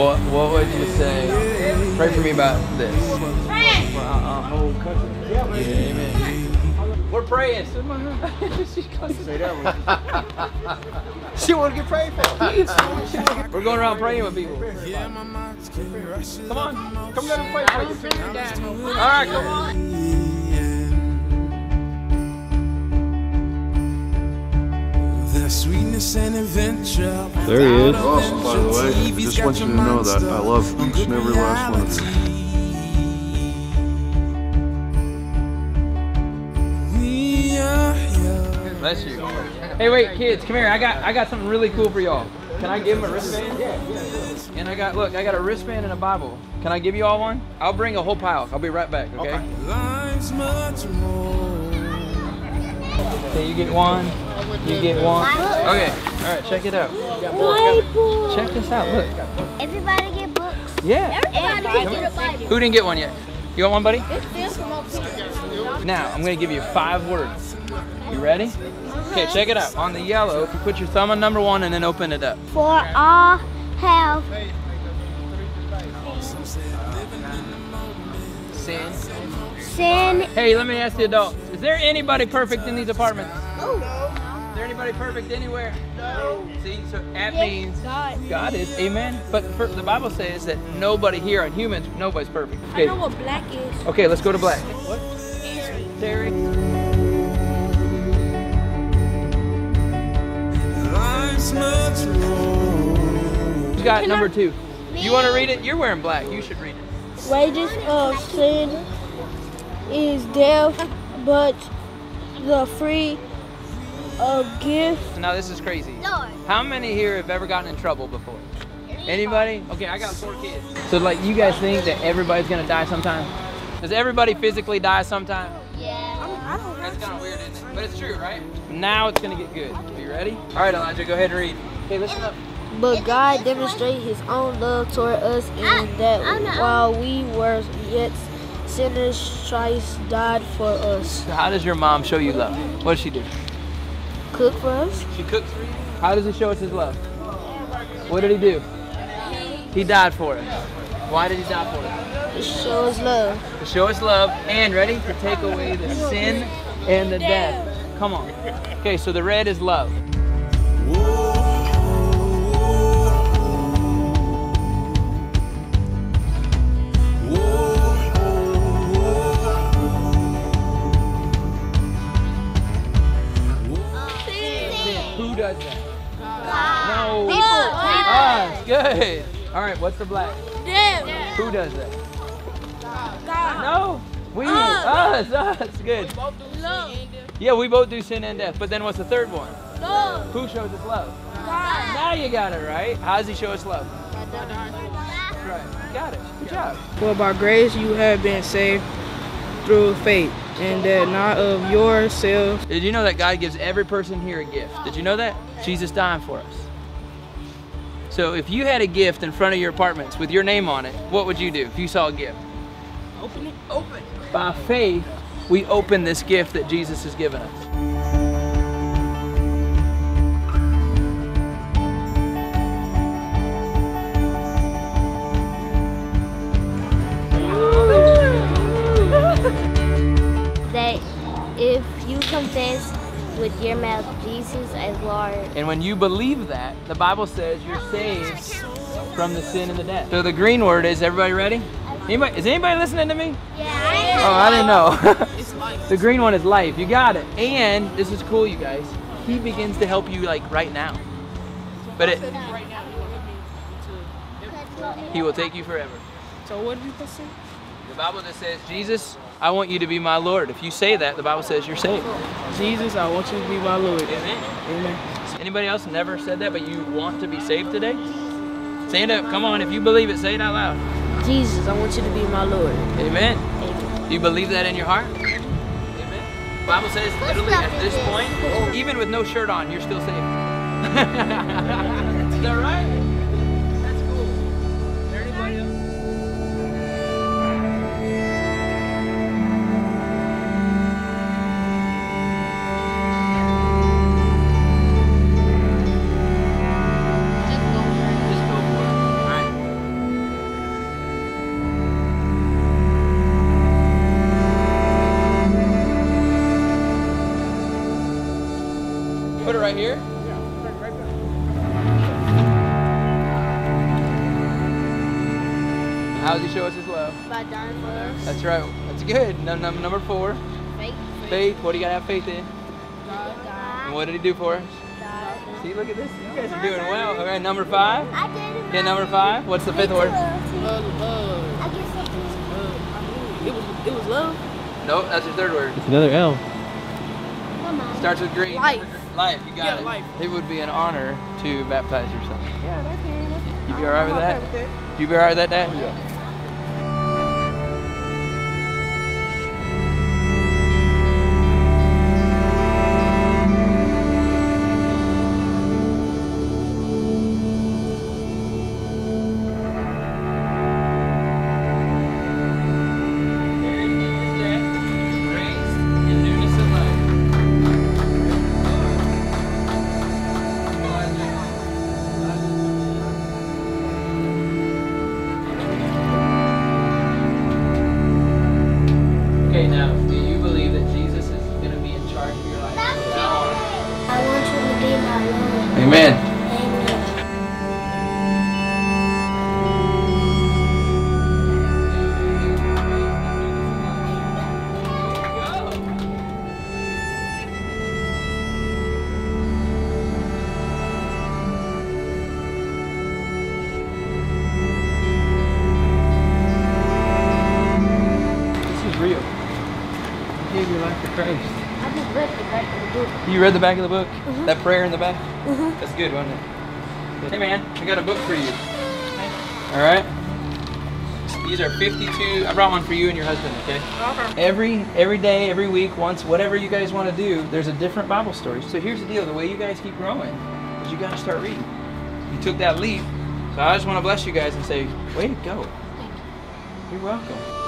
What What would you say? Pray for me about this. For our, our whole country. Yeah, amen. We're praying. Say that one. she want to get prayed for. We're going around praying with people. Come on, come let him pray for you. All right, come on. Sweetness and adventure. There he is. Awesome, by the way. I just want you to know that I love each and every last one of you. We are young. Bless you. Hey, wait, kids, come here. I got I got something really cool for y'all. Can I give them a wristband? Yeah, yeah. And I got look, I got a wristband and a Bible. Can I give you all one? I'll bring a whole pile. I'll be right back. Okay. Life's Okay, you get one. You get one. Okay. All right, check it out. Check this out. Look. Everybody get books. Yeah. Everybody get a Bible. Who didn't get one yet? You want one, buddy? It's this from up here. Now, I'm going to give you five words. You ready? Okay, check it out. On the yellow, if you put your thumb on number one and then open it up. For all have Sin. sin. Hey, let me ask the adults. Is there anybody perfect in these apartments? Oh, Is there anybody perfect anywhere? No. See, so that Yes, means God. God is. Amen. But for, the Bible says that nobody here on humans, nobody's perfect. I Okay. know what black is. Okay, let's go to black. What? Terry. Life's. Who's got number I- two? You want to read it? You're wearing black. You should read it. wages of sin is death, but the free of gift Now this is crazy. Lord. How many here have ever gotten in trouble before? Anybody? Okay, I got four kids. So like you guys think that everybody's gonna die sometime? Does everybody physically die sometime? Yeah. I don't know. That's kind of weird, isn't it? But it's true, right? Now it's gonna get good. Are you ready? All right, Elijah, go ahead and read. Okay, listen up. But God demonstrated his own love toward us in that while we were yet sinners, Christ died for us. So how does your mom show you love? What does she do? Cook for us? She cooks for you. How does he show us his love? What did he do? He died for us. Why did he die for us? To show us love. To show us love and ready to take away the sin and the death. Come on. Okay, so the red is love. All right, what's the black? Who does that? God. No. We. Us. Us. Good. Both do sin and death. Yeah, we both do sin and death. But then what's the third one? Who shows us love? God. Now you got it right. How does he show us love? Right. You got it. Good job. Well, by grace you have been saved through faith, and that not of yourselves. Did you know that God gives every person here a gift? Did you know that? Jesus died for us. So if you had a gift in front of your apartments with your name on it, what would you do if you saw a gift? Open it. Open. By faith, we open this gift that Jesus has given us. That if you confess with your mouth Jesus as Lord, And when you believe that, the Bible says you're saved from the sin and the death. So the green word is everybody ready? Anybody is anybody listening to me? yeah, Oh, I didn't know. the green one is life. You got it. And this is cool, you guys. He begins to help you like right now. But it He will take you forever. So what did you say? The Bible just says, Jesus, I want you to be my Lord. If you say that, the Bible says you're saved. Jesus, I want you to be my Lord. Amen. Amen. Anybody else never said that, but you want to be saved today? Stand up. Come on. If you believe it, say it out loud. Jesus, I want you to be my Lord. Amen. Do you believe that in your heart? Amen. The Bible says literally at this point, even with no shirt on, you're still saved. Is that right? Right here? How does he show us his love? By dying for us. That's right. That's good. Num- num- number four, Faith. faith. What do you gotta have faith in? God. And what did he do for us? God. See, look at this. You guys are doing well. All right, number five. I did it. Yeah, number five. What's the fifth word? Uh, uh, I get something. uh, it was it was love. Nope, that's your third word. It's another L. Starts with green. Life. Life, you got Yeah, it. life. It would be an honor to baptize your son. Yeah, that can. You be alright with that? You be alright with that, Dad? Yeah. Life to Christ. I just read the back of the book. You read the back of the book? Mm-hmm. That prayer in the back? Mm-hmm. That's good, wasn't it? Hey man, I got a book for you. All right. These are 52. I brought one for you and your husband. Okay. Uh-huh. Every every day, every week, once, whatever you guys want to do, there's a different Bible story. So here's the deal: the way you guys keep growing is you got to start reading. You took that leap, so I just want to bless you guys and say, way to go. You're welcome.